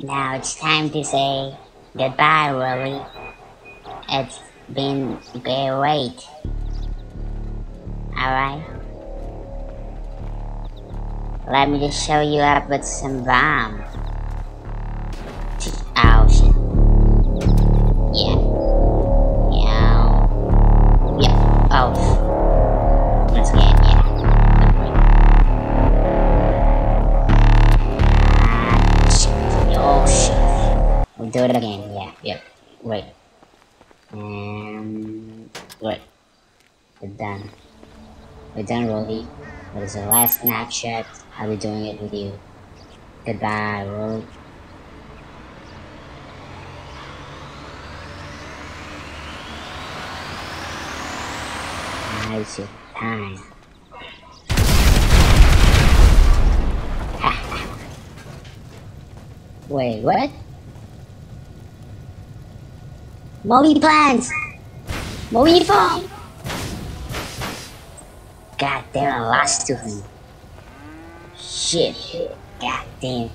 Now it's time to say goodbye, Rolly. It's been great. Alright? Let me just show you up with some bomb. Do it again, yeah. Yep. Wait. Um. Wait. We're done. We're done, Rolly. That is the last snapshot. I'll be doing it with you. Goodbye, Rolly. Now's your time. Wait, what? Molly plans! Molly phone! God damn, I lost to him. Shit. God damn.